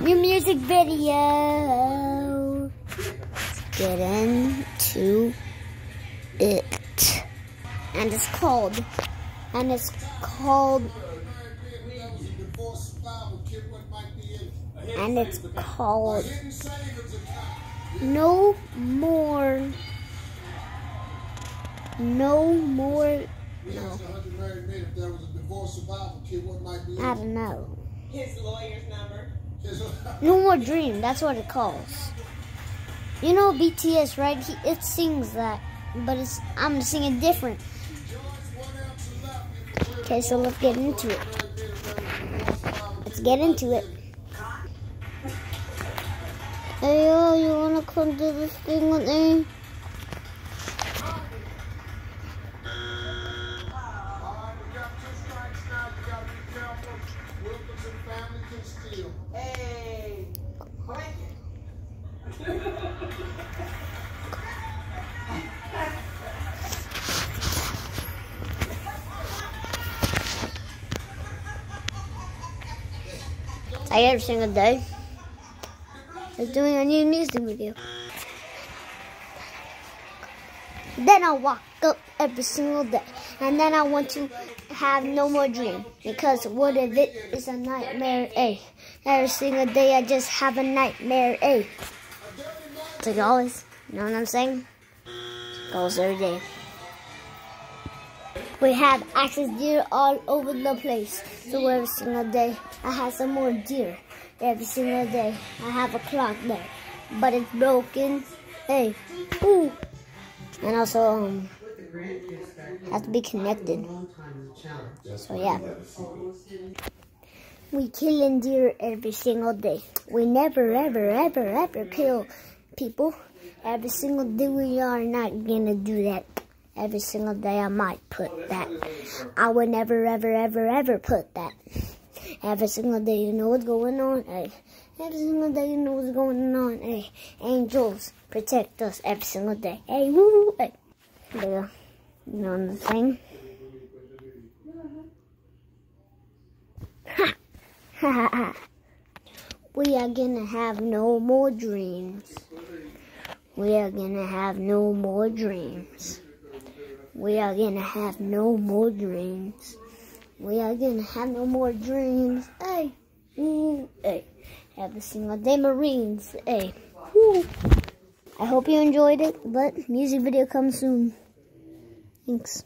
New music video. Let's get into it. And it's called, and it's called, and it's called No More, No More, no, I don't know. His lawyer's number. No More Dream, that's what it calls. You know BTS, right? He, it sings that, but it's I'm gonna sing it different. Okay, so let's get into it. Let's get into it. Hey, yo, you wanna come do this thing with me? I every single day. Is doing a new music video. Then I walk up every single day. And then I want to have no more dream. Because what if it is a nightmare, A? Every single day I just have a nightmare, A. It's like always. You know what I'm saying? Goes every day. We have access deer all over the place. So every single day I have some more deer. Every single day I have a clock there. But it's broken. Hey. Ooh. And also um has to be connected. So yeah. We killing deer every single day. We never ever ever ever kill people. Every single day we are not gonna do that. Every single day I might put that. I would never, ever, ever, ever put that. Every single day you know what's going on, hey. Every single day you know what's going on, hey. Angels protect us every single day. Hey, woo, hey. Eh? There, you know! Ha ha ha. We are gonna have no more dreams. We are gonna have no more dreams. We are gonna have no more dreams. We are gonna have no more dreams. Hey, hey. Every single day, Marines. Hey. I hope you enjoyed it, but music video comes soon. Thanks.